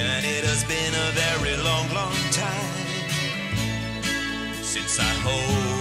and it has been a very long, long time since I hold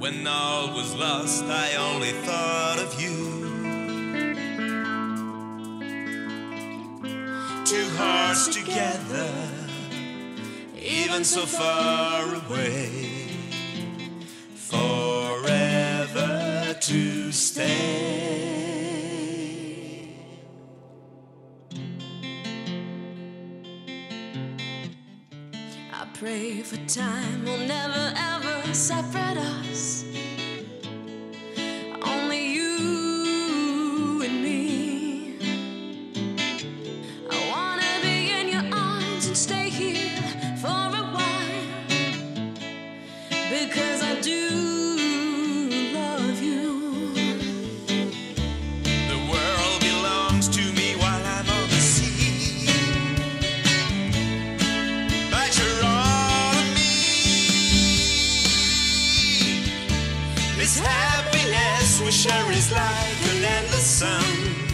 When all was lost, I only thought of you. Two hearts together, even so far away, to stay. I pray for time will never ever separate us. Only you and me. I wanna be in your arms and stay here for a while. Because we share is like an endless sun.